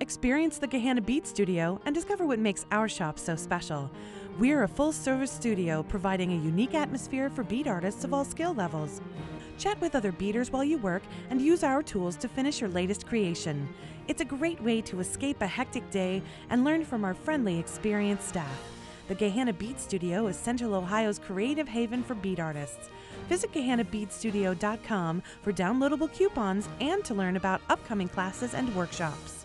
Experience the Gahanna Bead Studio and discover what makes our shop so special. We're a full service studio providing a unique atmosphere for bead artists of all skill levels. Chat with other beaders while you work and use our tools to finish your latest creation. It's a great way to escape a hectic day and learn from our friendly, experienced staff. The Gahanna Bead Studio is Central Ohio's creative haven for bead artists. Visit GahannaBeadStudio.com for downloadable coupons and to learn about upcoming classes and workshops.